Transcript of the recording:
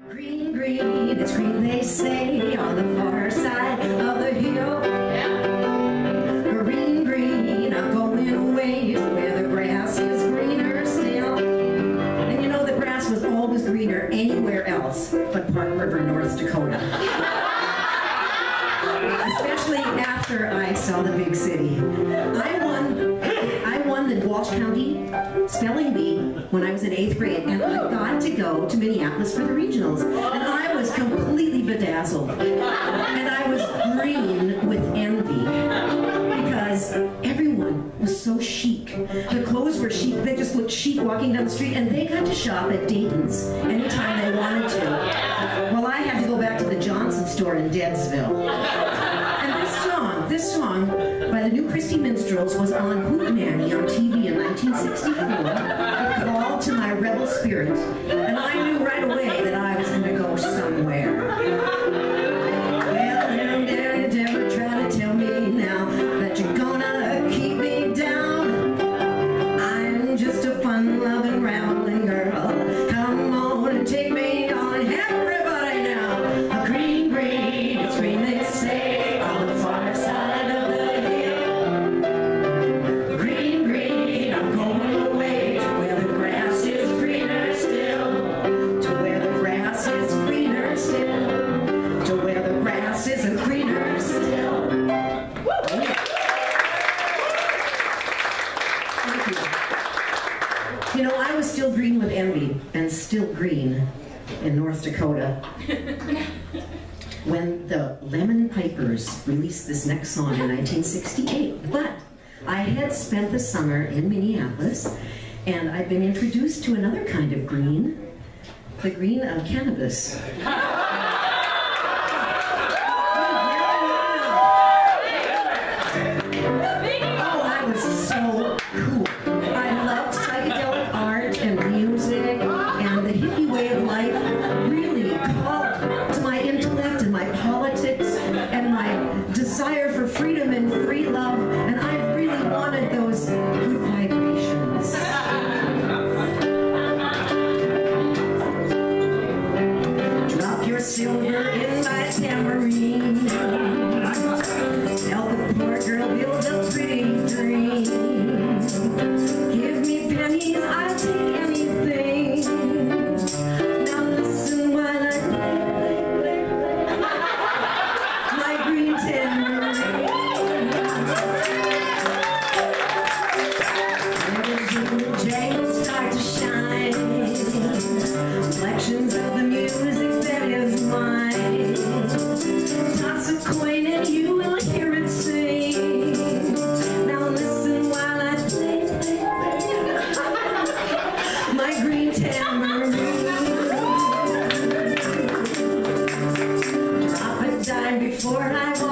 Green, green, it's green, they say, on the far side of the hill. Green, green, I'm going away to where the grass is greener still. And you know, the grass was always greener anywhere else but Park River, North Dakota. Especially after I saw the big city. I won, I won the Walsh County Spelling Bee when I was in eighth grade, and I got go to Minneapolis for the regionals. And I was completely bedazzled. And I was green with envy because everyone was so chic. The clothes were chic. They just looked chic walking down the street, and they got to shop at Dayton's anytime they wanted to. Well, I had to go back to the Johnson store in Deadsville. And this song, this song by the New Christy Minstrels was on Hootenanny on TV in 1964. To my rebel spirit, and I knew still green with envy and still green in North Dakota when the Lemon Pipers released this next song in 1968. But I had spent the summer in Minneapolis and I'd been introduced to another kind of green, the green of cannabis. Silver in my tambourine. for I